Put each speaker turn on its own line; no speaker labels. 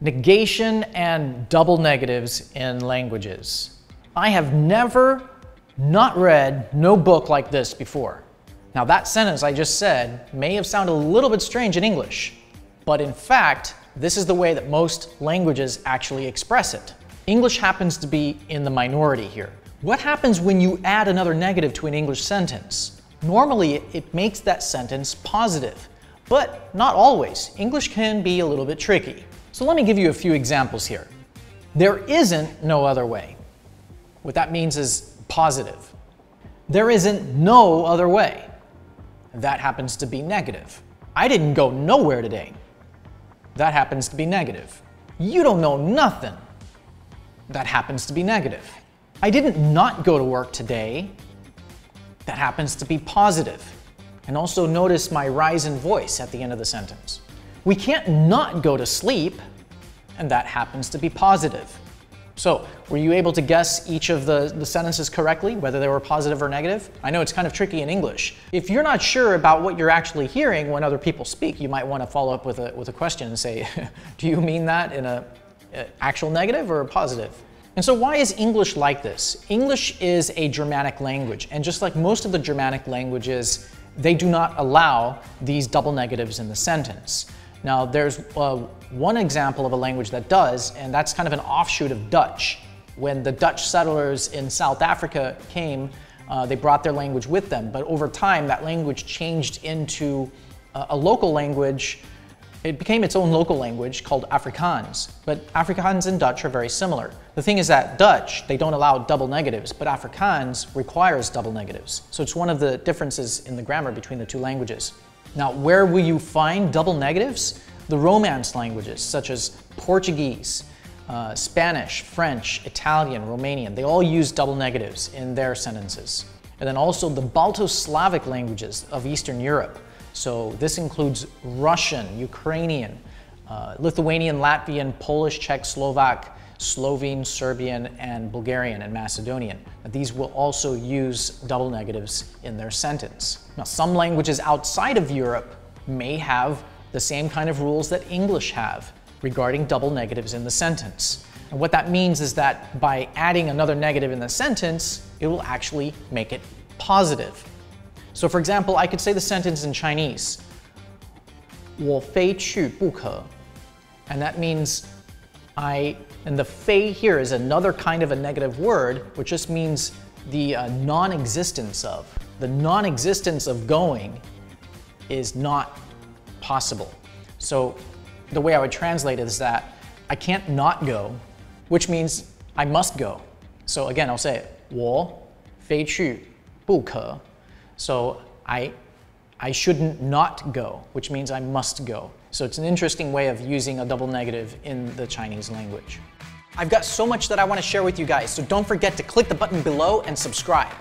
negation and double negatives in languages. I have never not read no book like this before. Now that sentence I just said may have sounded a little bit strange in English, but in fact, this is the way that most languages actually express it. English happens to be in the minority here. What happens when you add another negative to an English sentence? Normally, it makes that sentence positive, but not always. English can be a little bit tricky. So let me give you a few examples here. There isn't no other way. What that means is positive. There isn't no other way. That happens to be negative. I didn't go nowhere today. That happens to be negative. You don't know nothing. That happens to be negative. I didn't not go to work today. That happens to be positive. And also notice my rise in voice at the end of the sentence. We can't not go to sleep, and that happens to be positive. So, were you able to guess each of the, the sentences correctly, whether they were positive or negative? I know it's kind of tricky in English. If you're not sure about what you're actually hearing when other people speak, you might want to follow up with a, with a question and say, do you mean that in a, a actual negative or a positive? And so why is English like this? English is a Germanic language, and just like most of the Germanic languages, they do not allow these double negatives in the sentence. Now, there's uh, one example of a language that does, and that's kind of an offshoot of Dutch. When the Dutch settlers in South Africa came, uh, they brought their language with them, but over time that language changed into uh, a local language. It became its own local language called Afrikaans, but Afrikaans and Dutch are very similar. The thing is that Dutch, they don't allow double negatives, but Afrikaans requires double negatives. So it's one of the differences in the grammar between the two languages. Now, where will you find double negatives? The Romance languages, such as Portuguese, uh, Spanish, French, Italian, Romanian, they all use double negatives in their sentences. And then also the Balto-Slavic languages of Eastern Europe. So this includes Russian, Ukrainian, uh, Lithuanian, Latvian, Polish, Czech, Slovak, Slovene, Serbian, and Bulgarian and Macedonian. Now, these will also use double negatives in their sentence. Now, some languages outside of Europe may have the same kind of rules that English have regarding double negatives in the sentence. And what that means is that by adding another negative in the sentence, it will actually make it positive. So for example, I could say the sentence in Chinese, 我非去不可, and that means I, and the fei here is another kind of a negative word, which just means the uh, non-existence of. The non-existence of going is not possible. So the way I would translate it is that I can't not go, which means I must go. So again, I'll say it, 我非去不可. So I, I shouldn't not go, which means I must go. So it's an interesting way of using a double negative in the Chinese language. I've got so much that I want to share with you guys, so don't forget to click the button below and subscribe.